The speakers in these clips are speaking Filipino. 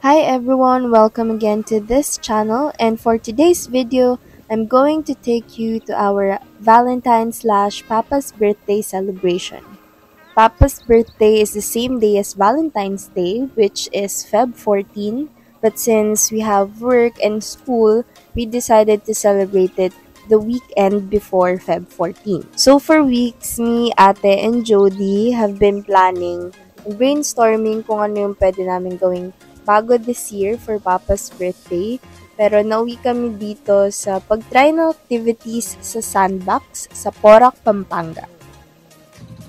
Hi everyone, welcome again to this channel and for today's video, I'm going to take you to our Valentine slash Papa's birthday celebration. Papa's birthday is the same day as Valentine's Day, which is Feb 14, but since we have work and school, we decided to celebrate it the weekend before Feb 14. So for weeks, me, ate, and Jody have been planning brainstorming kung ano yung pwede namin gawing bago this year for Papa's birthday. Pero nauwi kami dito sa pag-try ng activities sa sandbox sa Porac, Pampanga.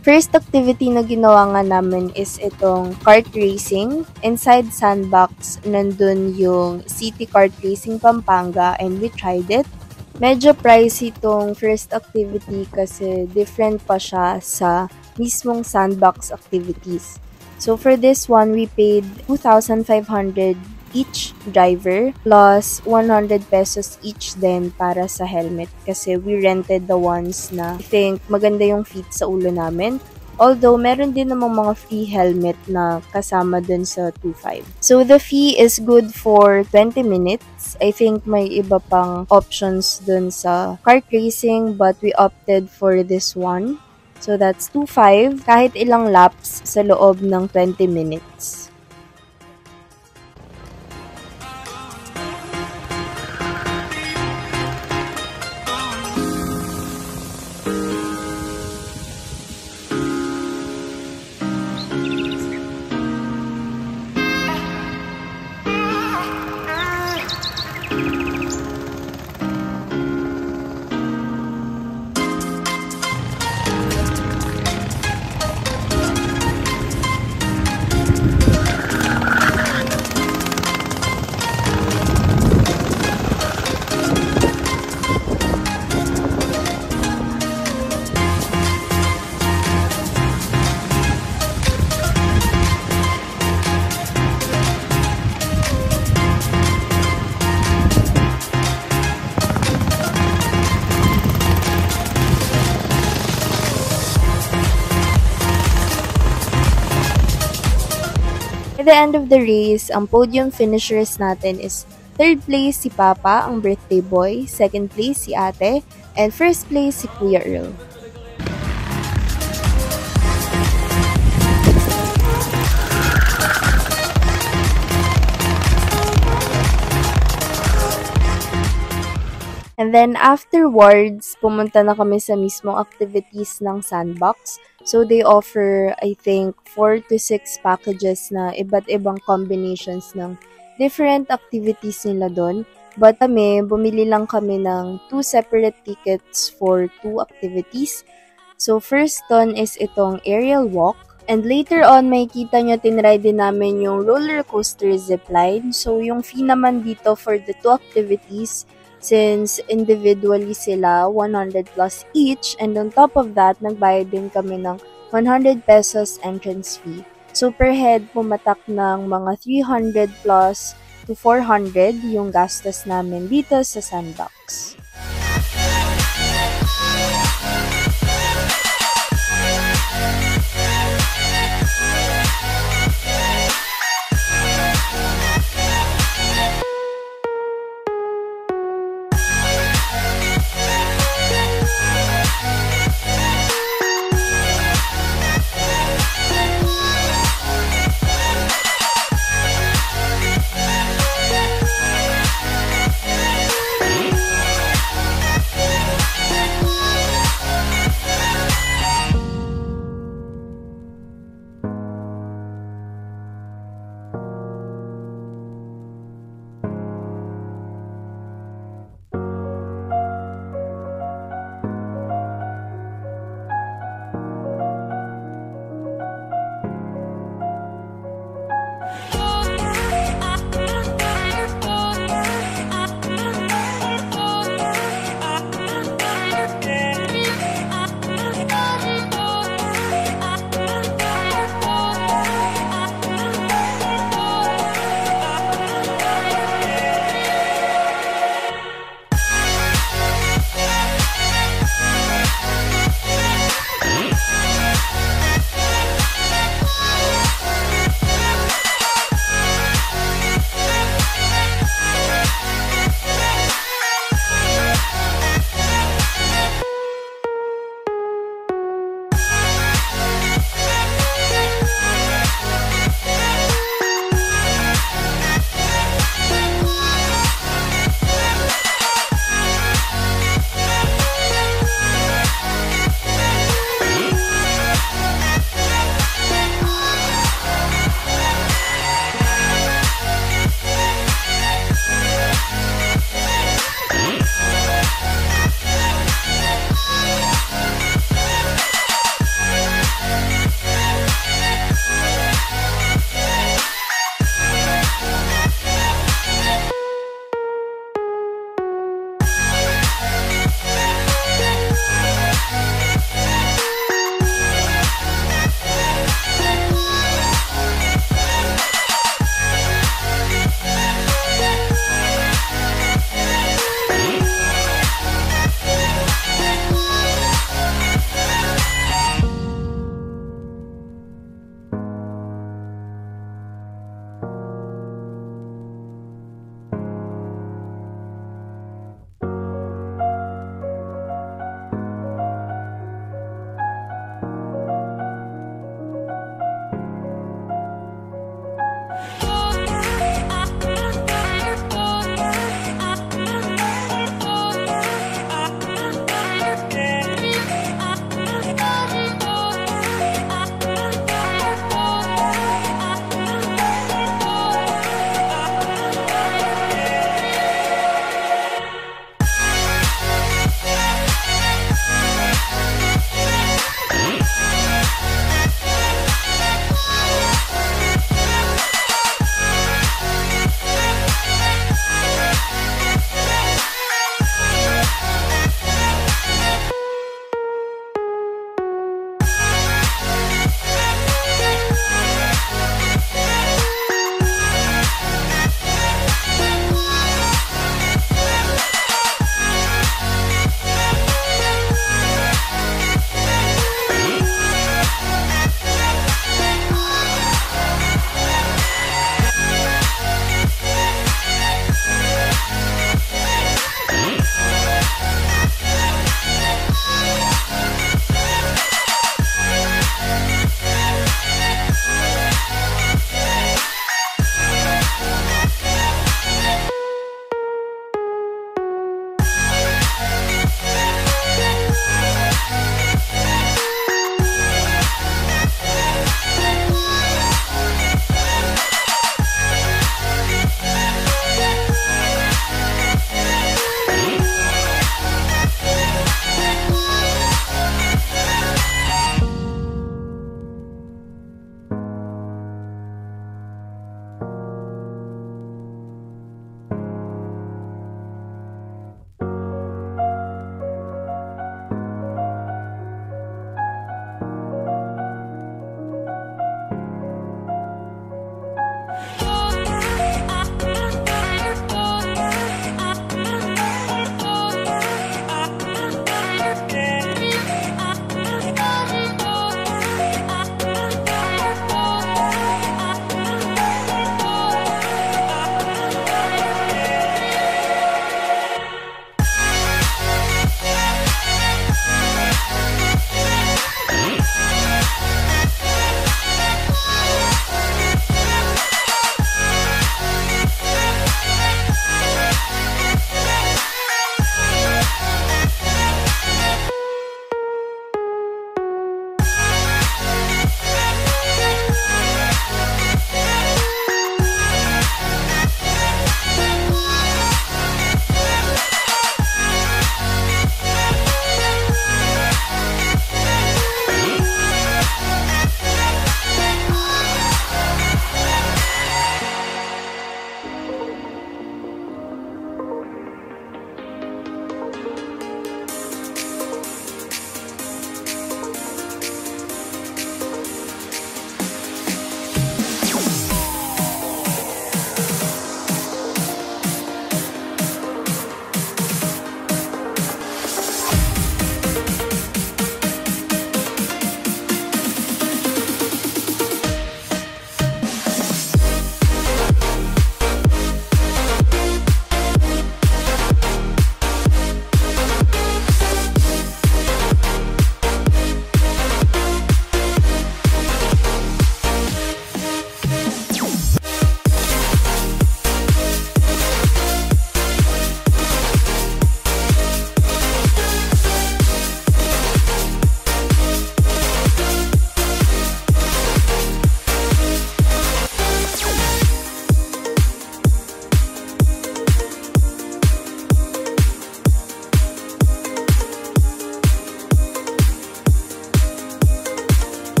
First activity na ginawa nga namin is itong kart racing. Inside Sandbox, nandun yung City Kart Racing Pampanga and we tried it. Medyo pricey itong first activity kasi different pa siya sa mismong Sandbox activities. So for this one, we paid 2,500 each driver plus 100 pesos each din para sa helmet kasi we rented the ones na I think maganda yung fit sa ulo namin. Although, meron din namang mga free helmet na kasama dun sa 2.5. So, the fee is good for 20 minutes. I think may iba pang options dun sa kart racing but we opted for this one. So, that's 2.5 kahit ilang laps sa loob ng 20 minutes. The end of the race, ang podium finishers natin is third place si Papa, ang birthday boy, second place si Ate, and first place si Kuya Earl. And then afterwards, pumunta na kami sa mismong activities ng Sandbox. So they offer, I think, 4 to 6 packages na iba't ibang combinations ng different activities nila doon. But kami, bumili lang kami ng two separate tickets for two activities. So first ton is itong aerial walk. And later on, may kita nyo, tinry din namin yung roller coaster zipline. So yung fee naman dito for the two activities since individually sila 100 plus each and on top of that nagbayad din kami ng 100 pesos entrance fee. So per head pumatak ng mga 300 plus to 400 yung gastos namin dito sa Sandbox.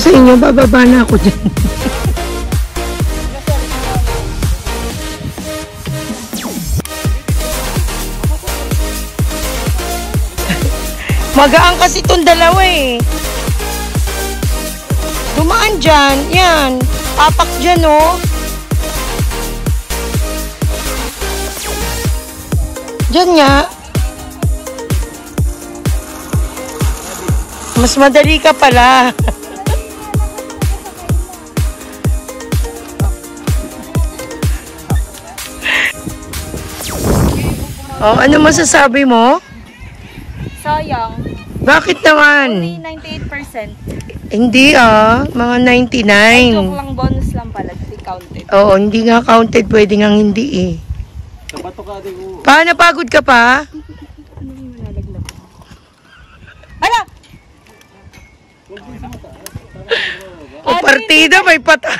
Sa inyo, bababa na ako dyan. Magaan kasi itong dalawa eh. Dumaan dyan. Yan. Papak dyan oh. Dyan nga. Mas madali ka pala. oh, ano masasabi mo? Sayang. Bakit naman? Only 98%. Hindi ah, mga Joke 99. lang, bonus lang pala. Di counted. Oo, hindi nga counted, pwede nga hindi eh. Pa, napagod ka pa? Ala! O partida, may pata.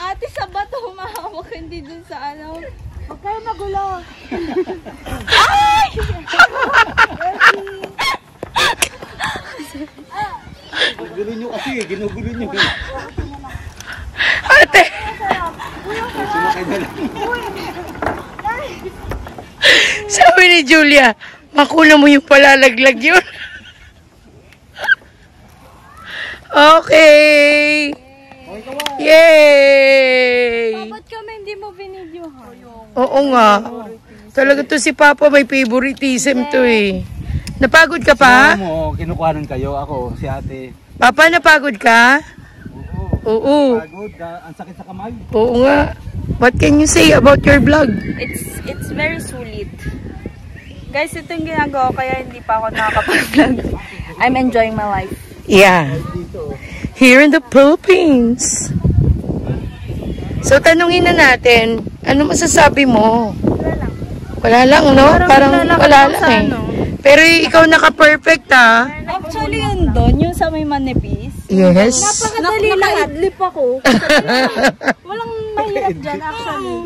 Ate, sa bato humahawak, hindi dun sa ano. Huwag kayo magulo. Ginugulo nyo kasi, ginugulo nyo. Ate, Sumakay na lang. sabi ni Julia, makuna mo yung palalaglag yun. okay. Yay! Ba't kami hindi mo binidyohan? Oo nga. Talaga to si Papa, may favoritism to eh. Napagod ka pa? mo, kinukuhanan kayo. Ako, si ate. Papa, napagod ka? Oo. Oo. Pagod, ah, ang sakit sa kamay. Oo nga. What can you say about your vlog? It's it's very sulit. Guys, ito yung ginagawa ko, kaya hindi pa ako nakakapag-vlog. I'm enjoying my life. Yeah. Here in the Philippines. So, tanungin na natin, ano masasabi mo? Wala lang, no? Parang lalakad wala lang lang eh. ano. Pero ikaw naka-perfect ah. Actually, yun doon, yung sa may manipis. Yes. Napakadali lang. Naka-idlip ako. Walang mahirap dyan, actually.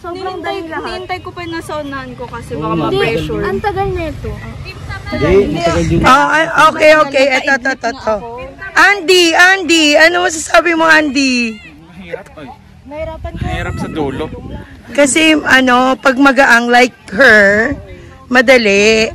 Sobrang dali lahat. Nihintay ko pa yung nasaunahan ko kasi baka ma-pressure. Ang tagal nito. Oh, ay- okay, okay. Ito, ito, ito, ito. Andy, Andy, ano masasabi mo, Andy? Mahirap sa dulo. Kasi, ano, pag magaang like her, madali.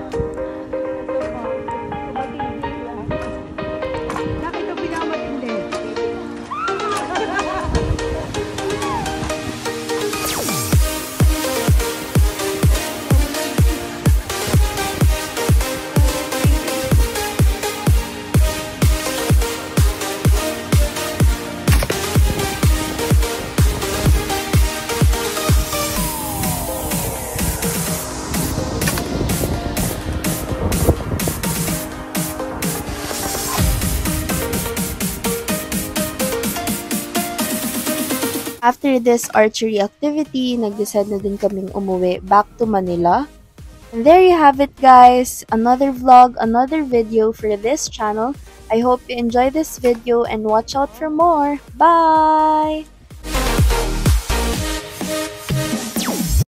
After this archery activity, nag-decide na din kaming umuwi back to Manila. And there you have it guys, another vlog, another video for this channel. I hope you enjoy this video and watch out for more. Bye!